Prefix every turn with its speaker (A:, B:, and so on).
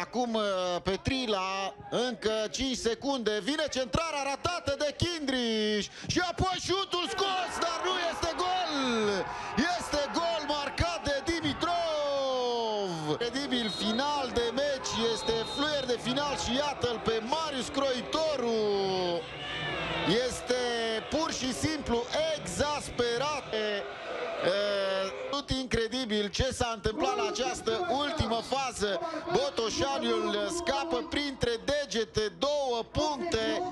A: Acum uh, Petrila, încă 5 secunde, vine centrarea ratată de Kindriș și apoi șutul scos, dar nu este gol! Este gol marcat de Dimitrov! Incredibil final de meci, este fluier de final și iată-l pe Marius Croitoru! Este pur și simplu exasperat! Tot incredibil ce s-a întâmplat la această ultimă fază. Botoșaniul scapă printre degete două puncte.